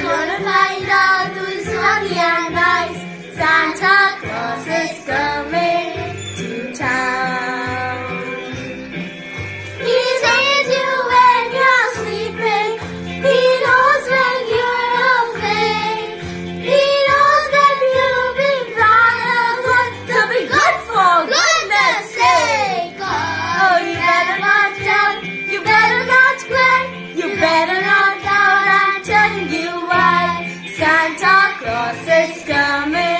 coronavirus. Santa Claus is coming.